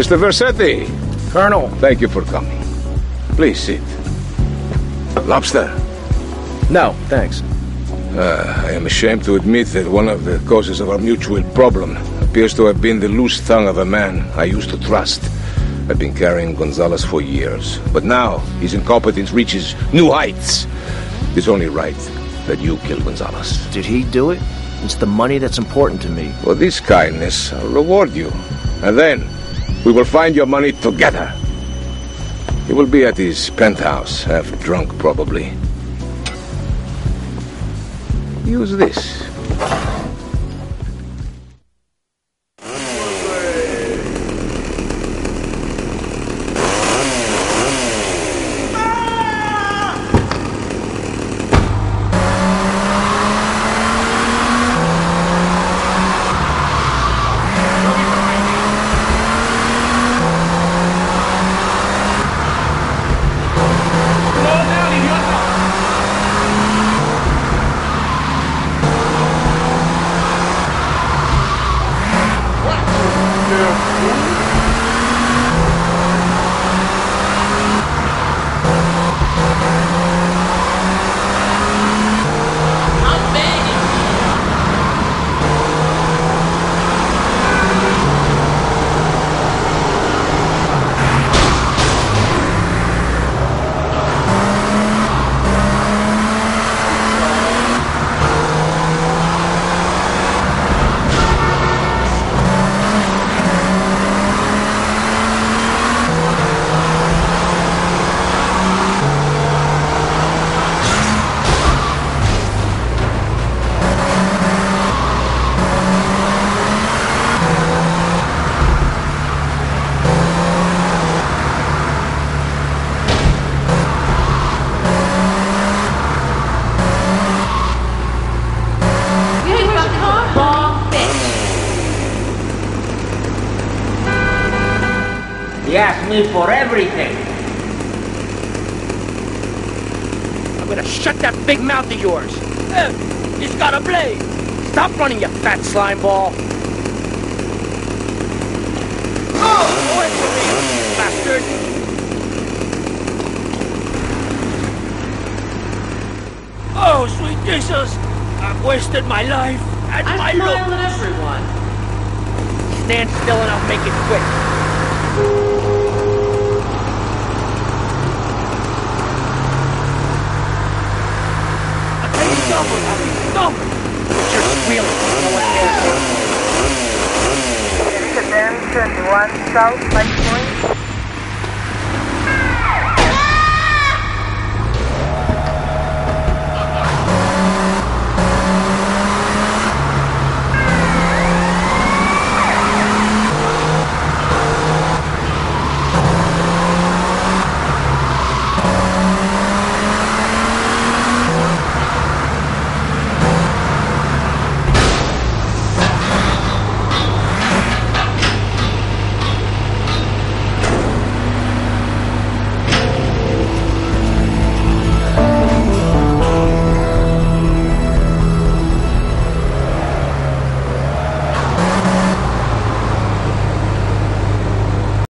Mr. Vercetti, Colonel. thank you for coming. Please sit. Lobster. No, thanks. Uh, I am ashamed to admit that one of the causes of our mutual problem appears to have been the loose tongue of a man I used to trust. I've been carrying Gonzalez for years, but now his incompetence reaches new heights. It's only right that you kill Gonzalez. Did he do it? It's the money that's important to me. For this kindness, I'll reward you. And then, we will find your money together. He will be at his penthouse, half drunk probably. Use this. You He asked me for everything. I'm gonna shut that big mouth of yours. He's got a blade. Stop running, you fat slime ball. Oh, away from me, bastard. Oh, sweet Jesus. I've wasted my life and my I smile look. at everyone. Stand still and I'll make it quick. I'll tell you something, Happy. Stop! Cares. Sedan 21 South.